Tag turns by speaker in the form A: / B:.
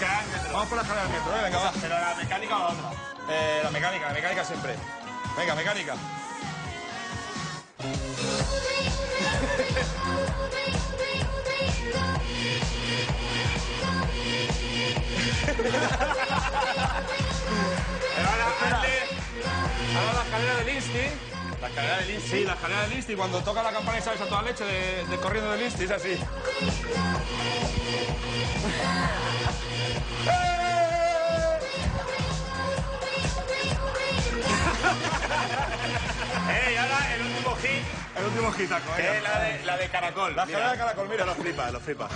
A: Metro.
B: Vamos por la escalera del metro, ¿eh? Venga, va.
A: Pero la mecánica o la otra.
B: Eh, la mecánica, la mecánica siempre. Venga, mecánica.
A: Ahora, antes,
B: Ahora la escalera del Insti.
A: la escalera del Insti.
B: Sí, la escalera del Insti. Cuando toca la campana y sales a toda leche de, de corriendo del Insti, es así.
A: Eh, y ahora el último hit,
B: El último gitaco,
A: que es la de, la de caracol.
B: La escalera de caracol, mira.
A: Lo flipa, lo flipa.